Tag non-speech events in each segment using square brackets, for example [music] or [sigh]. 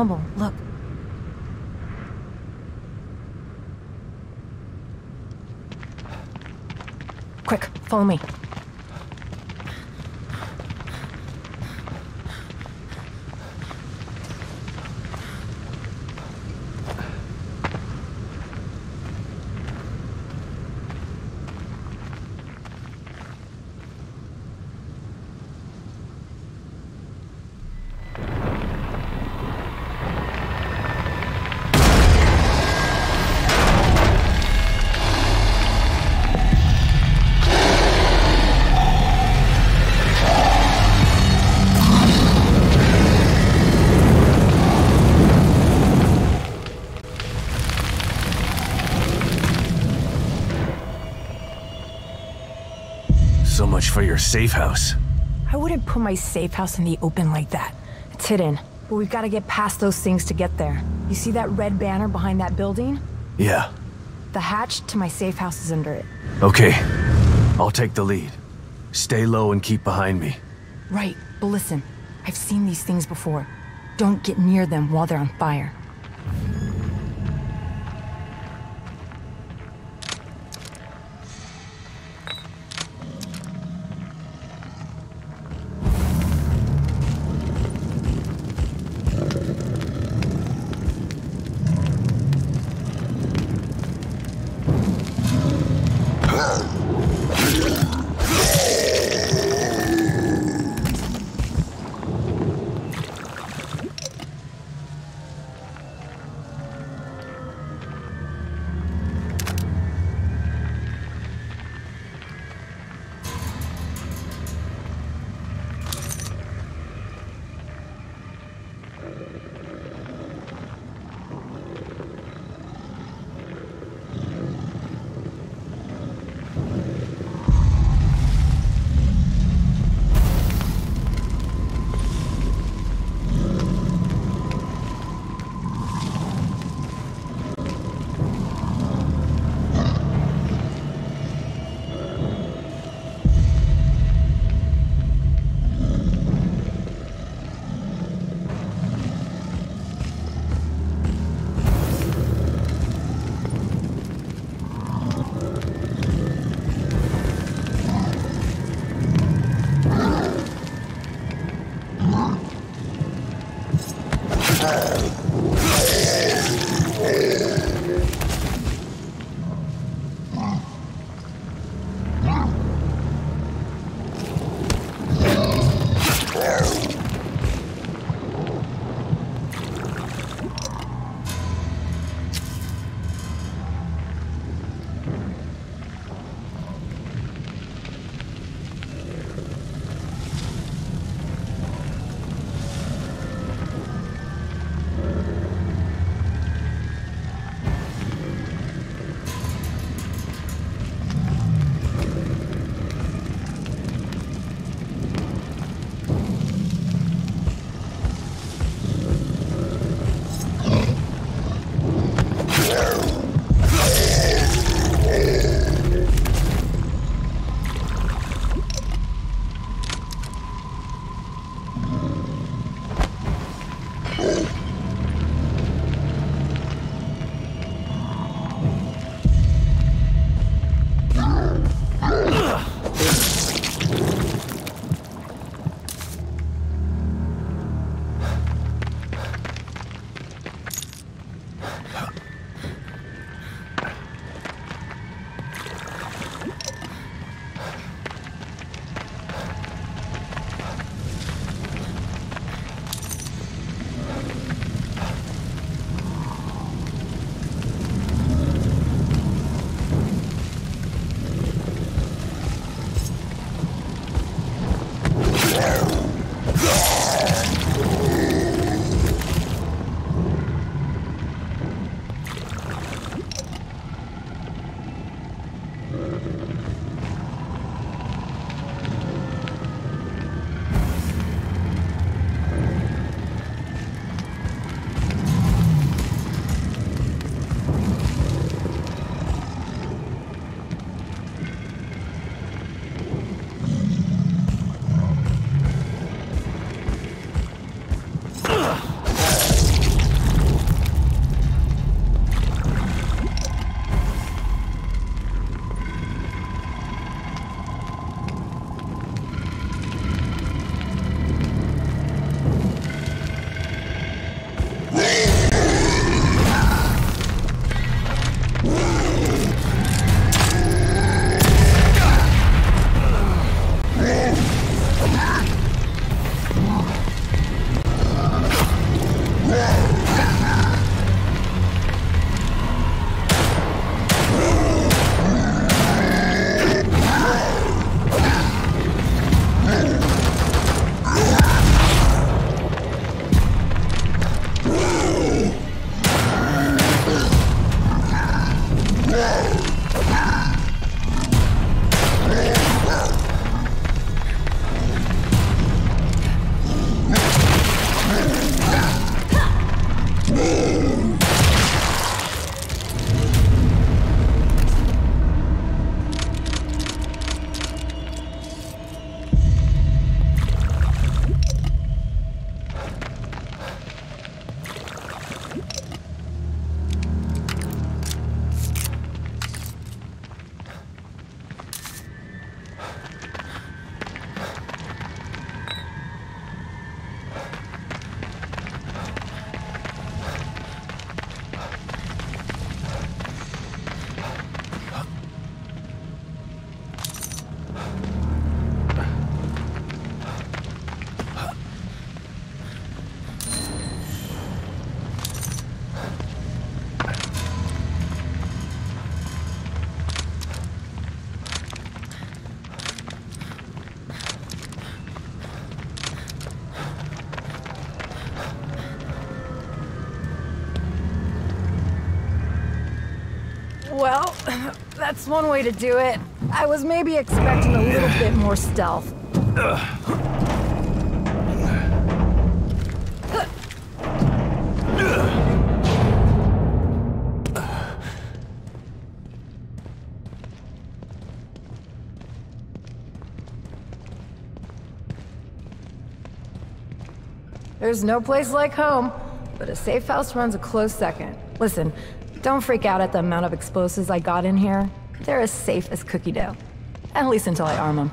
Look. Quick, follow me. For your safe house. I wouldn't put my safe house in the open like that. It's hidden, but we've got to get past those things to get there. You see that red banner behind that building? Yeah. The hatch to my safe house is under it. Okay. I'll take the lead. Stay low and keep behind me. Right, but listen, I've seen these things before. Don't get near them while they're on fire. Well, [laughs] that's one way to do it. I was maybe expecting a little bit more stealth. There's no place like home, but a safe house runs a close second. Listen, don't freak out at the amount of explosives I got in here. They're as safe as cookie dough. At least until I arm them.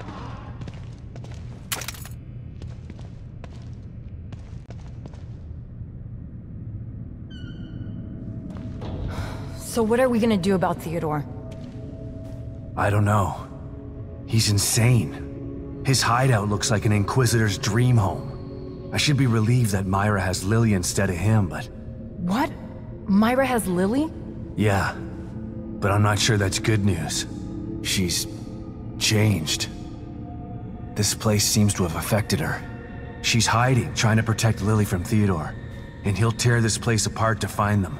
So what are we gonna do about Theodore? I don't know. He's insane. His hideout looks like an Inquisitor's dream home. I should be relieved that Myra has Lily instead of him, but... What? Myra has Lily? Yeah. But I'm not sure that's good news. She's... changed. This place seems to have affected her. She's hiding, trying to protect Lily from Theodore. And he'll tear this place apart to find them.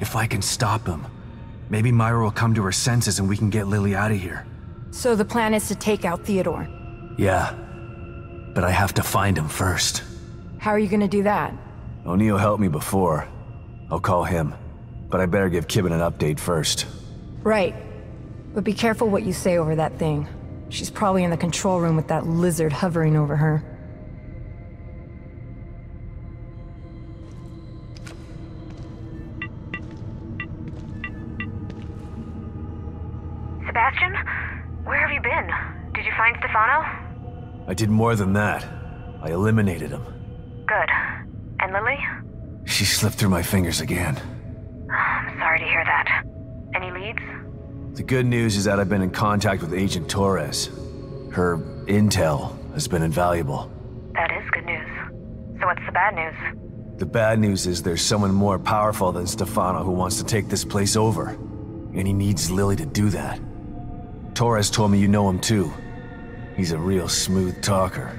If I can stop him, maybe Myra will come to her senses and we can get Lily out of here. So the plan is to take out Theodore. Yeah. But I have to find him first. How are you gonna do that? O'Neal helped me before. I'll call him. But I better give Kidman an update first. Right. But be careful what you say over that thing. She's probably in the control room with that lizard hovering over her. Sebastian? Where have you been? Did you find Stefano? I did more than that. I eliminated him. Good. And Lily? She slipped through my fingers again. I'm sorry to hear that. Any leads? The good news is that I've been in contact with Agent Torres. Her intel has been invaluable. That is good news. So what's the bad news? The bad news is there's someone more powerful than Stefano who wants to take this place over. And he needs Lily to do that. Torres told me you know him too. He's a real smooth talker.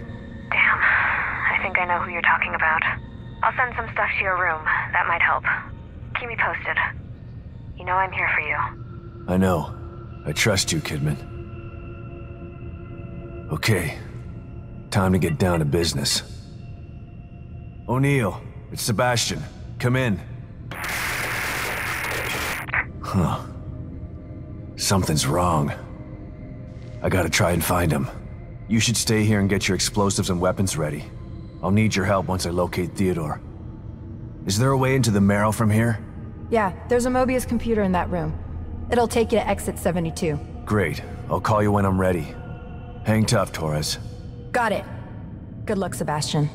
Damn. I think I know who you're talking about. I'll send some stuff to your room. That might help. Keep me posted. You know I'm here for you. I know. I trust you, Kidman. Okay. Time to get down to business. O'Neal, it's Sebastian. Come in. Huh. Something's wrong. I gotta try and find him. You should stay here and get your explosives and weapons ready. I'll need your help once I locate Theodore. Is there a way into the Marrow from here? Yeah, there's a Mobius computer in that room. It'll take you to exit 72. Great. I'll call you when I'm ready. Hang tough, Torres. Got it. Good luck, Sebastian.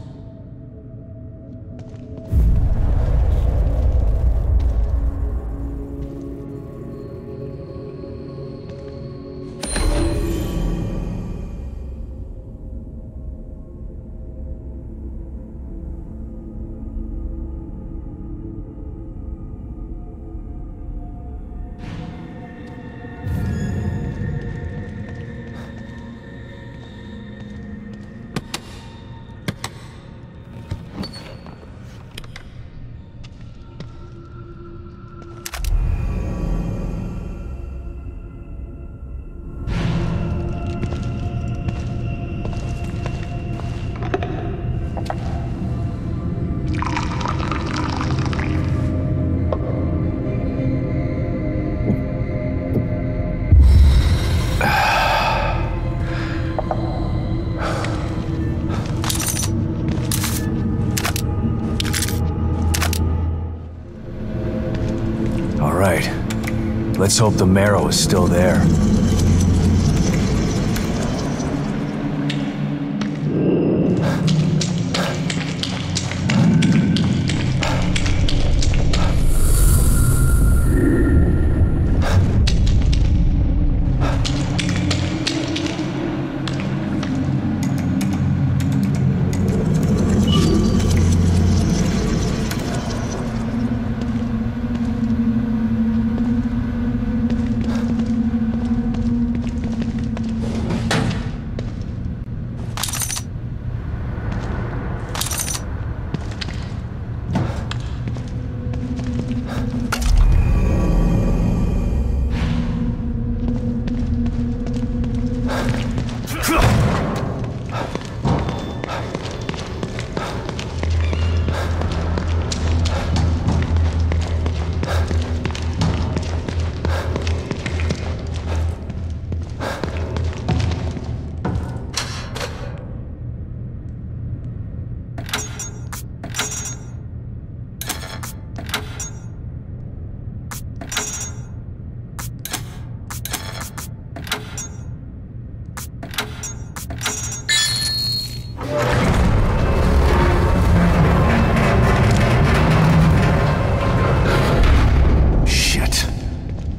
Let's hope the Marrow is still there.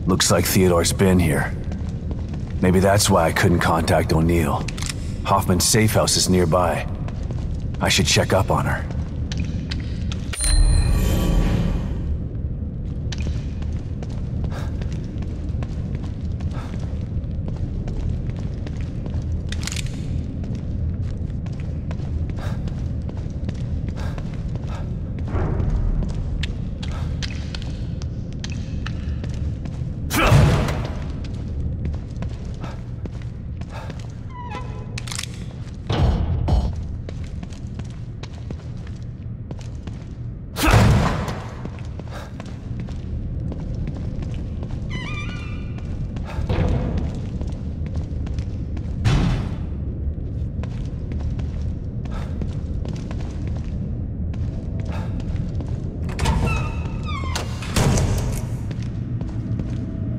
Looks like Theodore's been here. Maybe that's why I couldn't contact O'Neal. Hoffman's safe house is nearby. I should check up on her.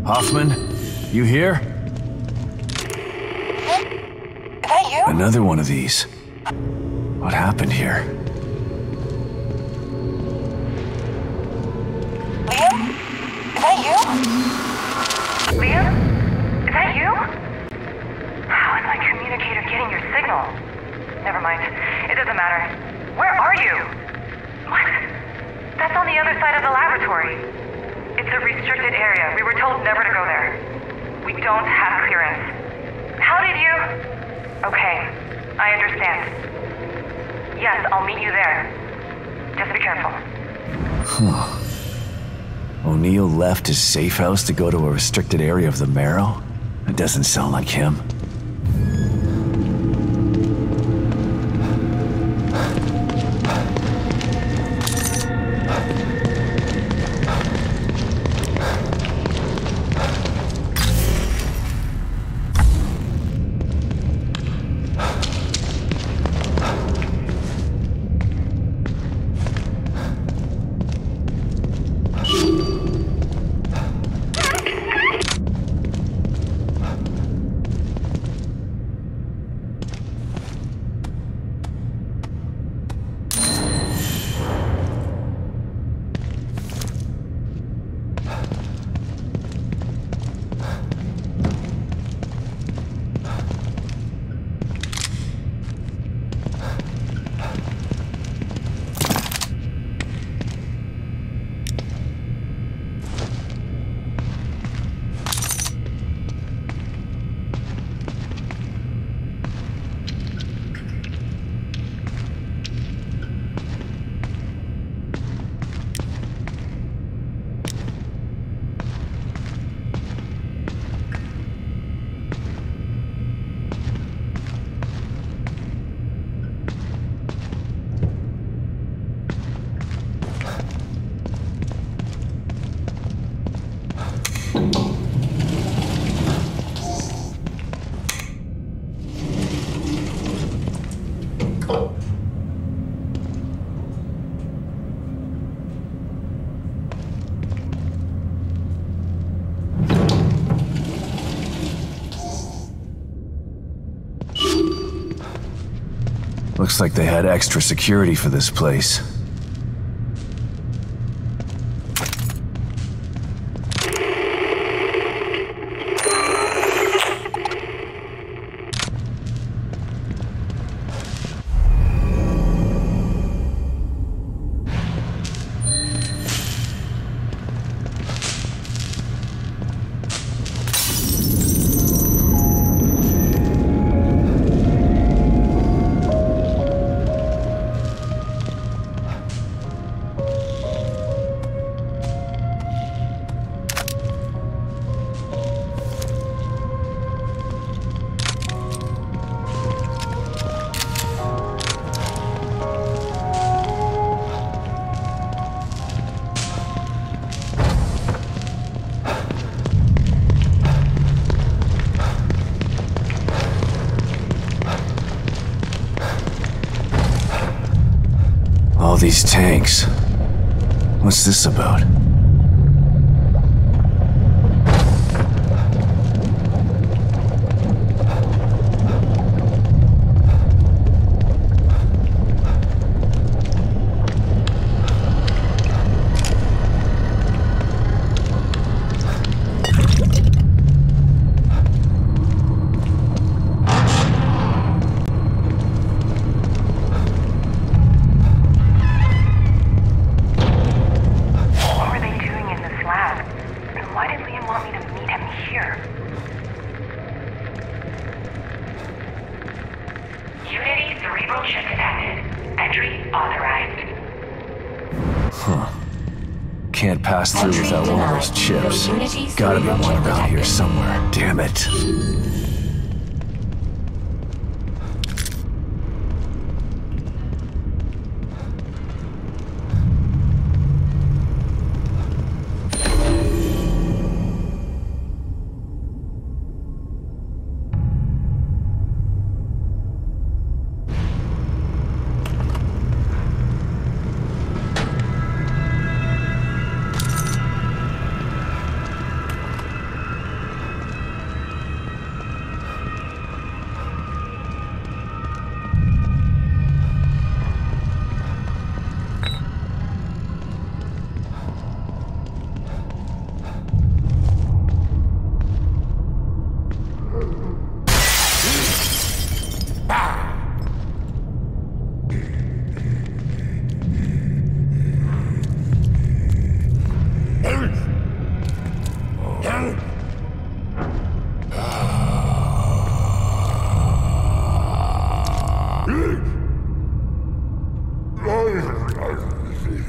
Hoffman, you here? Is that you? Another one of these. What happened here? Careful. O'Neal left his safe house to go to a restricted area of the Marrow? That doesn't sound like him. Looks like they had extra security for this place. These tanks. What's this about?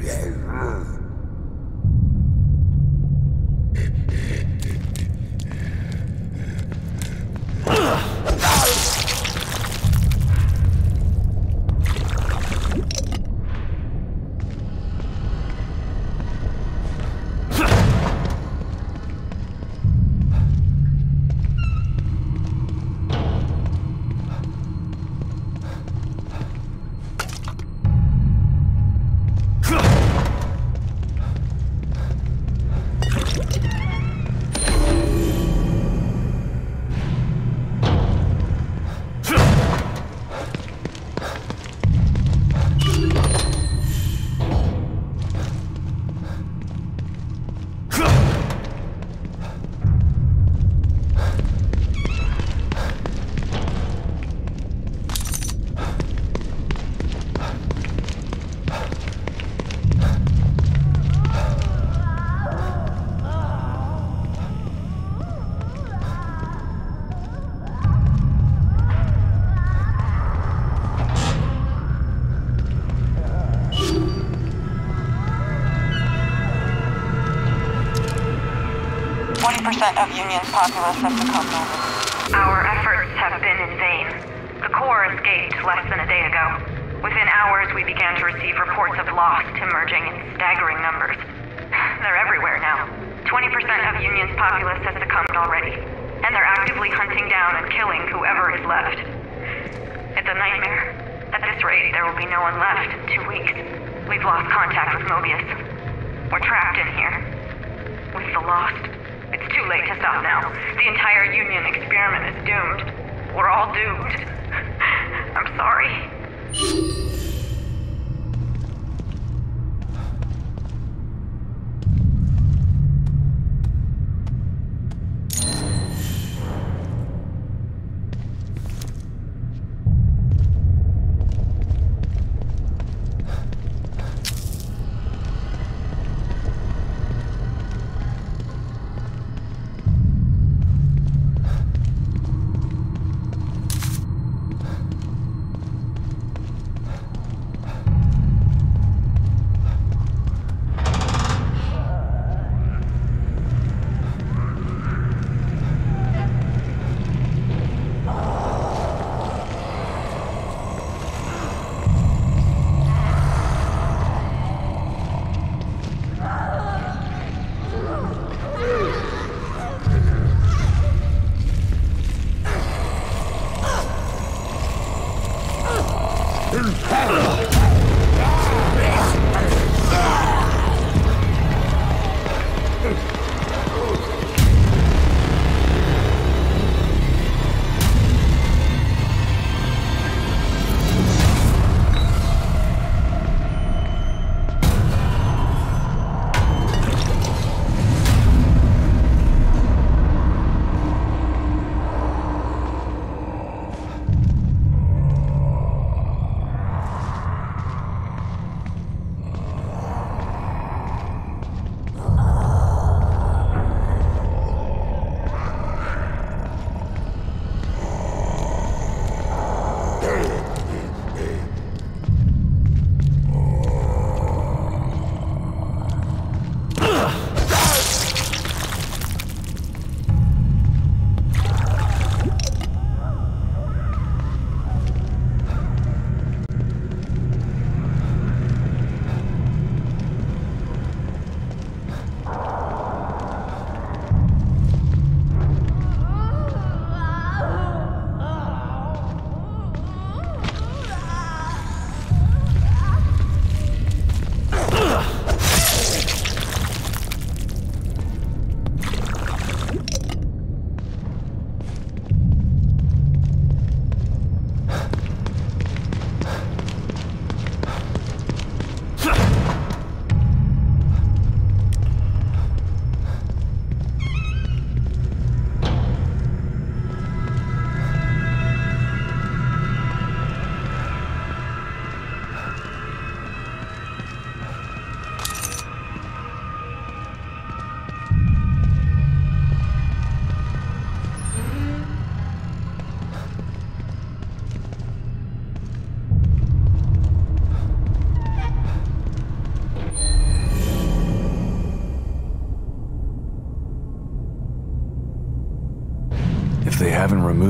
Yeah. Of Union's populace have succumbed already. Our efforts have been in vain. The core escaped less than a day ago. Within hours, we began to receive reports of lost emerging in staggering numbers. [sighs] They're everywhere now. 20% of Union's populace has succumbed already, and they're actively hunting down and killing whoever is left. It's a nightmare. At this rate, there will be no one left in two weeks. We've lost contact with Mobius. We're trapped in here. With the Lost. It's too late to stop now. The entire Union experiment is doomed. We're all doomed. [laughs] I'm sorry.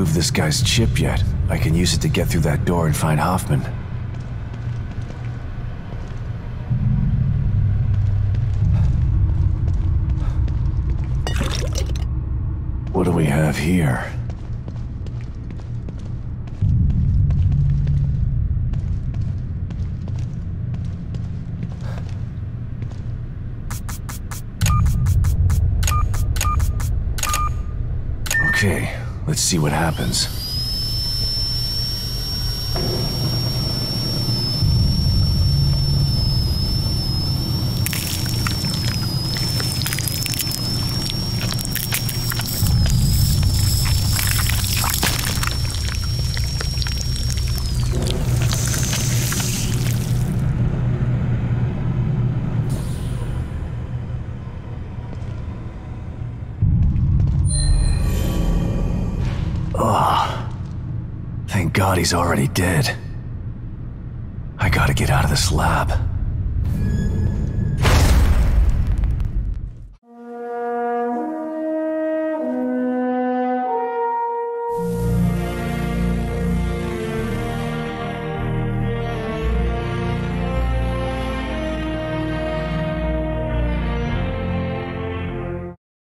Haven't this guy's chip yet, I can use it to get through that door and find Hoffman. What do we have here? See what happens. He's already dead. I gotta get out of this lab.